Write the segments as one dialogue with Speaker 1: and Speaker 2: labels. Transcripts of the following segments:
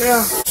Speaker 1: Yeah.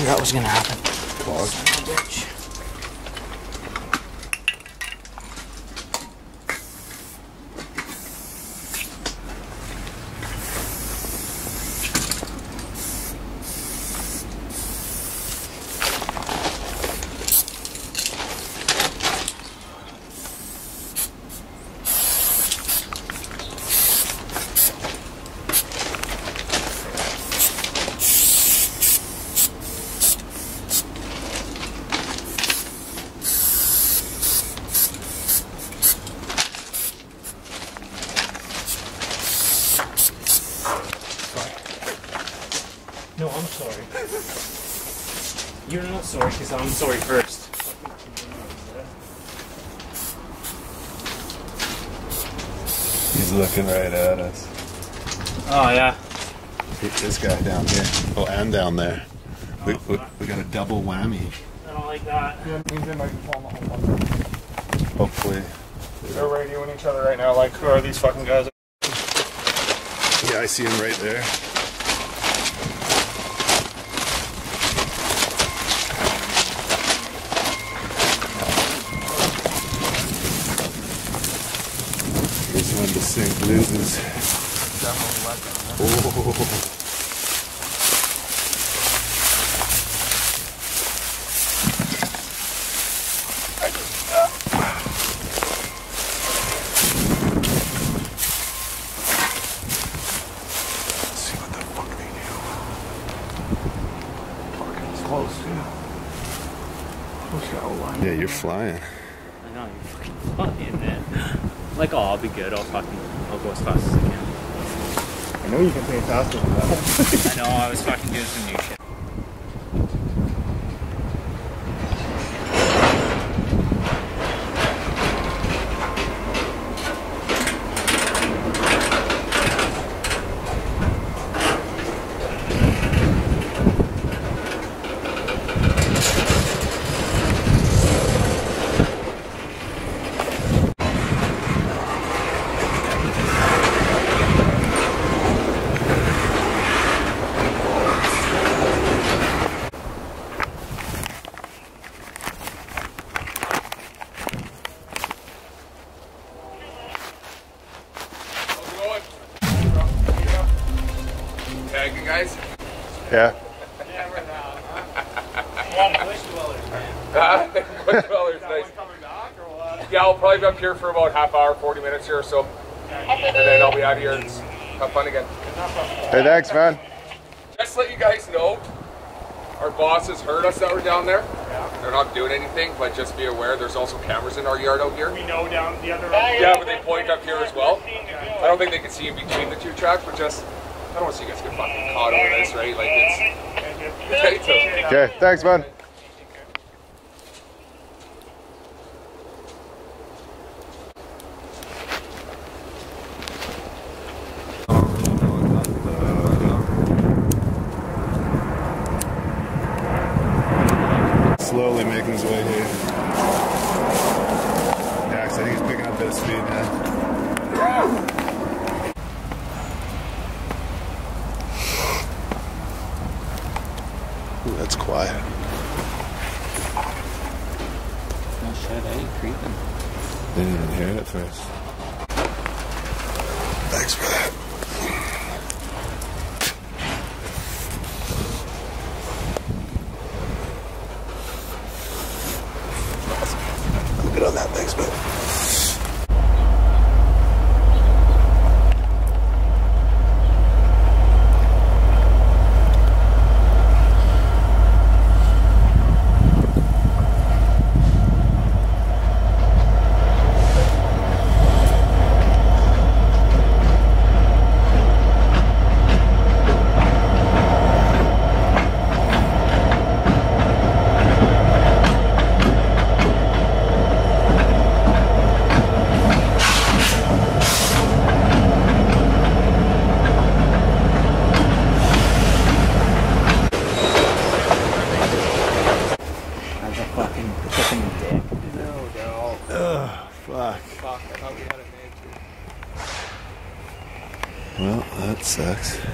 Speaker 2: I knew that was gonna happen. No, I'm sorry. You're not sorry because I'm sorry first.
Speaker 3: He's looking right at us.
Speaker 2: Oh yeah.
Speaker 3: This guy down here. Oh, and down there. We, we, we got a double whammy.
Speaker 2: I don't like that.
Speaker 1: He's in like the whole
Speaker 3: Hopefully.
Speaker 1: They're radioing each other right now. Like, who are these fucking guys?
Speaker 3: Yeah, I see him right there. Here's one to sink loses. Oh. Let's see what the fuck they do.
Speaker 1: Fucking it's close, yeah. Who's got a line?
Speaker 3: Oh, yeah, you're flying.
Speaker 2: I know you're fucking flying, man. Like, oh, I'll be good. I'll fucking, go as fast as I can.
Speaker 1: I know you can play faster than that.
Speaker 2: I know. I was fucking doing some new shit.
Speaker 4: Tagging guys?
Speaker 3: Yeah.
Speaker 4: Ah, Bush Dweller's nice. Yeah, I'll probably be up here for about half hour, 40 minutes here or so. And then I'll be out of here and have fun again.
Speaker 3: Hey, thanks, man.
Speaker 4: Just to let you guys know, our bosses heard us that were down there. Yeah. They're not doing anything, but just be aware there's also cameras in our yard out here.
Speaker 1: We know down the other.
Speaker 4: Yeah, but they point up here as well. I don't think they can see in between the two tracks, but just, I don't want to see you guys get fucking caught over this, right? Like, it's. it's
Speaker 3: Okay, thanks, man. Sucks.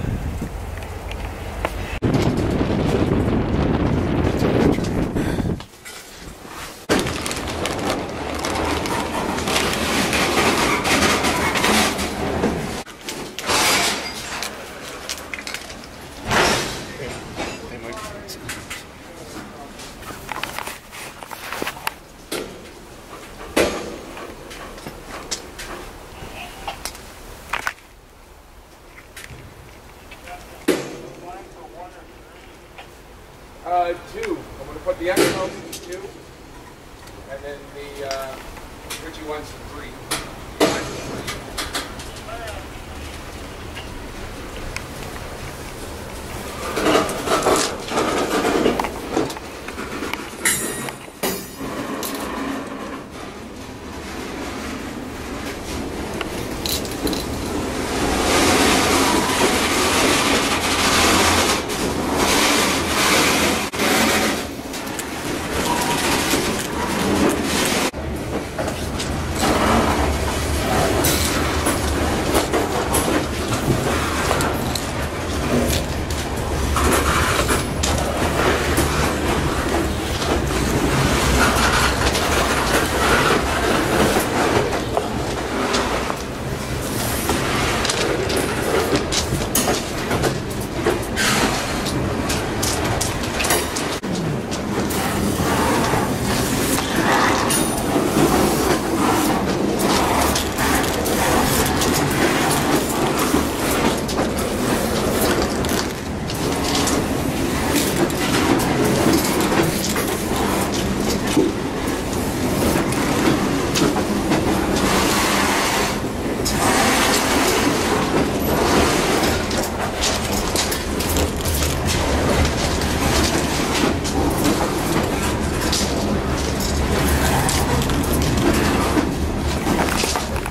Speaker 4: to put the exponents in 2, and then the uh, Richie ones in 3.